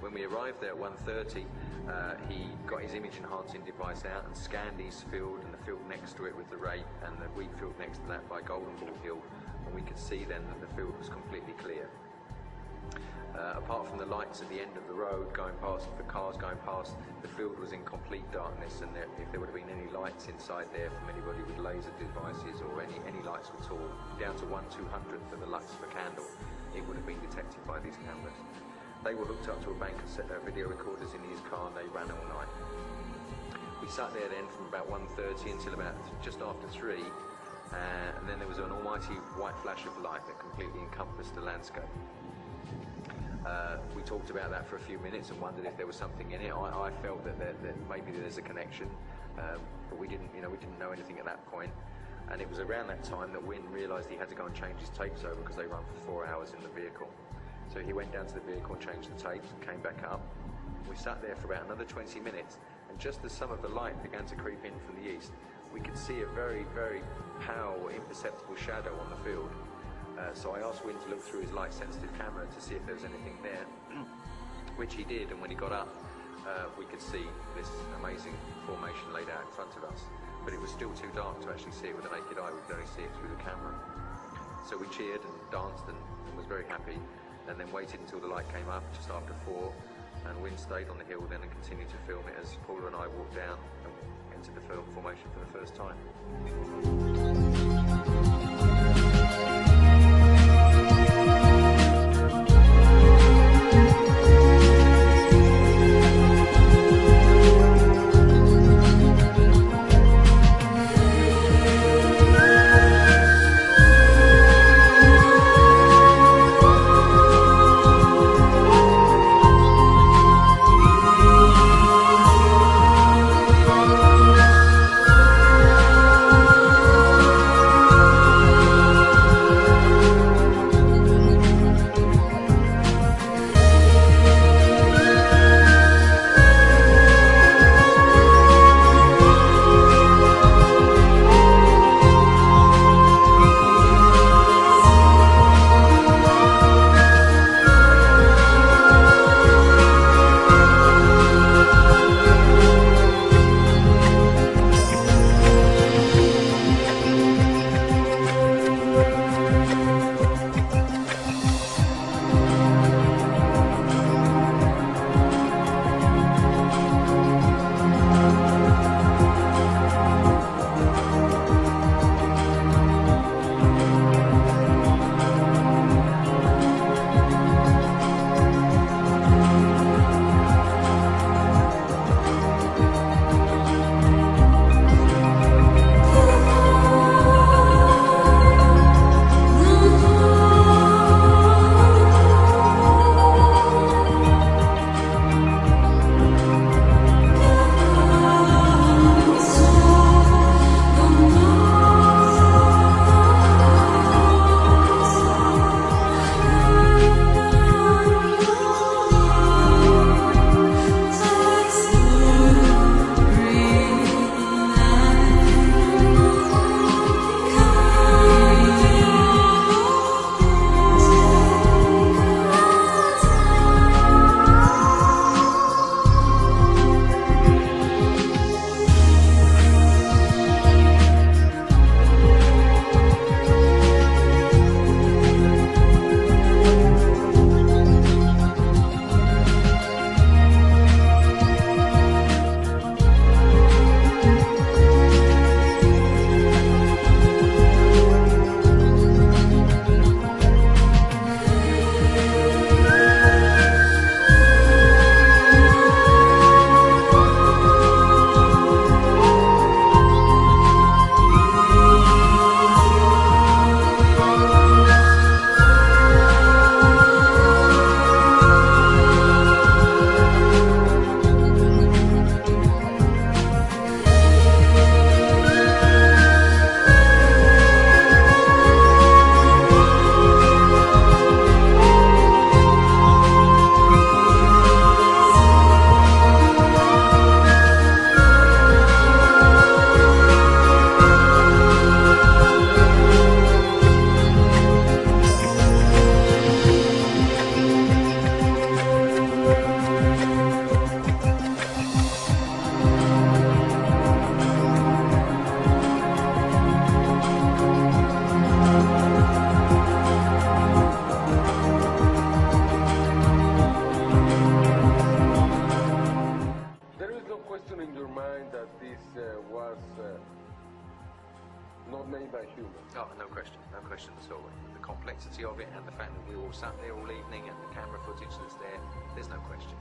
When we arrived there at 1.30, uh, he got his image enhancing device out and scanned his field and the field next to it with the rate and the wheat field next to that by Golden Ball Hill. And we could see then that the field was completely clear. Uh, apart from the lights at the end of the road going past, the cars going past, the field was in complete darkness and there, if there would have been any lights inside there from anybody with laser devices or any, any lights at all, down to 1 200th of the lux of a candle, it would have been detected by these cameras. They were hooked up to a bank and set, their video recorders in his car and they ran all night. We sat there then from about 1.30 until about just after 3 uh, and then there was an almighty white flash of light that completely encompassed the landscape. Uh, we talked about that for a few minutes and wondered if there was something in it. I, I felt that, there, that, maybe there's a connection, um, but we didn't, you know, we didn't know anything at that point. And it was around that time that Wynne realised he had to go and change his tapes over because they run for four hours in the vehicle. So he went down to the vehicle and changed the tapes came back up. We sat there for about another 20 minutes, and just as some of the light began to creep in from the east, we could see a very, very pale, imperceptible shadow on the field. Uh, so I asked Wynne to look through his light sensitive camera to see if there was anything there, which he did. And when he got up, uh, we could see this amazing formation laid out in front of us. But it was still too dark to actually see it with the naked eye. We could only see it through the camera. So we cheered and danced and, and was very happy. And then waited until the light came up just after four. And Wynne stayed on the hill then and continued to film it as Paula and I walked down and entered the formation for the first time. Complexity of it and the fact that we all sat there all evening and the camera footage that's there, there's no question.